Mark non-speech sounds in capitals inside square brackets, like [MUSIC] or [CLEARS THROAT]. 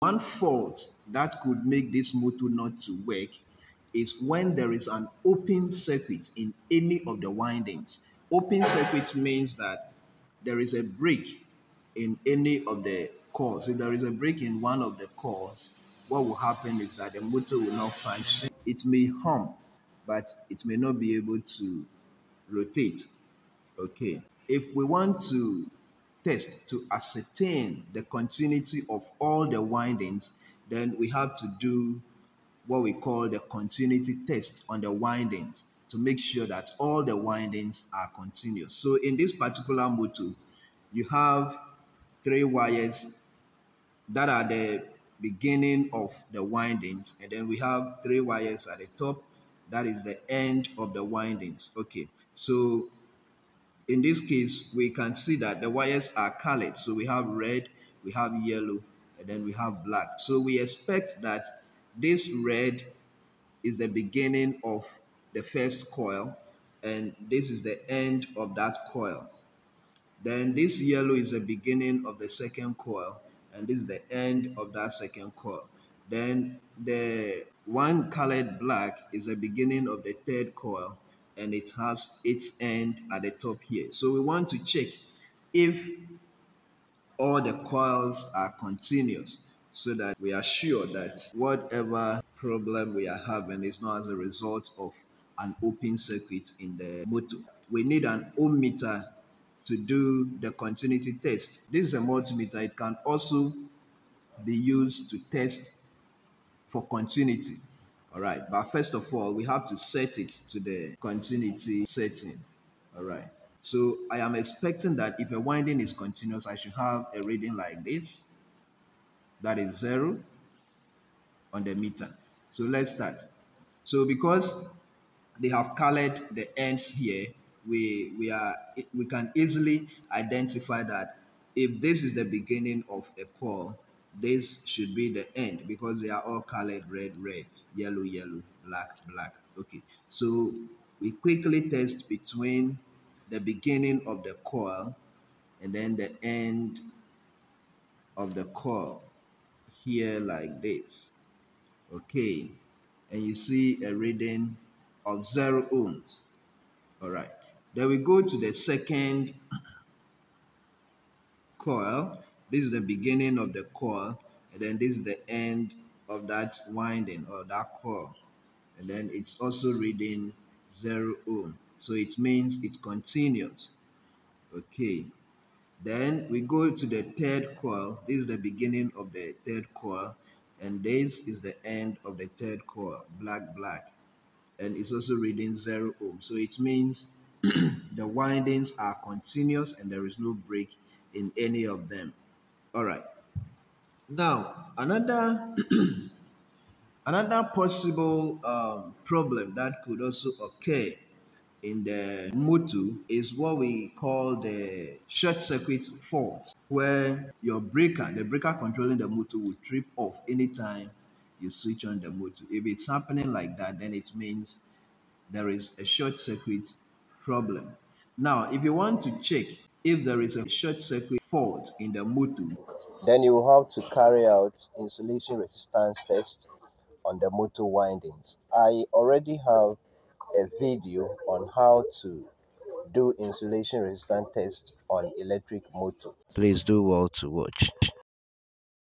One fault that could make this motor not to work is when there is an open circuit in any of the windings. Open circuit means that there is a break in any of the coils. If there is a break in one of the coils, what will happen is that the motor will not function. It may hum, but it may not be able to rotate. Okay. If we want to test to ascertain the continuity of all the windings, then we have to do what we call the continuity test on the windings to make sure that all the windings are continuous. So in this particular motor, you have three wires that are the beginning of the windings and then we have three wires at the top that is the end of the windings okay so in this case we can see that the wires are colored. So we have red we have yellow and then we have black. So we expect that this red is the beginning of the first coil and this is the end of that coil. Then this yellow is the beginning of the second coil and this is the end of that second coil. Then the one colored black is the beginning of the third coil and it has its end at the top here. So we want to check if all the coils are continuous so that we are sure that whatever problem we are having is not as a result of an open circuit in the motor. We need an ohm meter to do the continuity test. This is a multimeter. It can also be used to test for continuity. All right, but first of all, we have to set it to the continuity setting. All right, so I am expecting that if a winding is continuous, I should have a reading like this. That is zero on the meter. So let's start. So because they have colored the ends here, we we are we can easily identify that if this is the beginning of a coil, this should be the end because they are all colored red, red, yellow, yellow, black, black. Okay, so we quickly test between the beginning of the coil and then the end of the coil here like this. Okay, and you see a reading of zero ohms. All right. Then we go to the second [CLEARS THROAT] coil. This is the beginning of the coil, and then this is the end of that winding or that coil. And then it's also reading zero ohm. So it means it continues. Okay. Then we go to the third coil. This is the beginning of the third coil, and this is the end of the third coil, black, black. And it's also reading zero ohm. So it means [CLEARS THROAT] the windings are continuous and there is no break in any of them. All right. Now, another [CLEARS THROAT] another possible um, problem that could also occur in the motor is what we call the short circuit fault, where your breaker, the breaker controlling the motor, will trip off anytime you switch on the motor. If it's happening like that, then it means there is a short circuit problem. Now, if you want to check if there is a short circuit fault in the motor, then you will have to carry out insulation resistance test on the motor windings. I already have a video on how to do insulation resistance test on electric motor. Please do well to watch.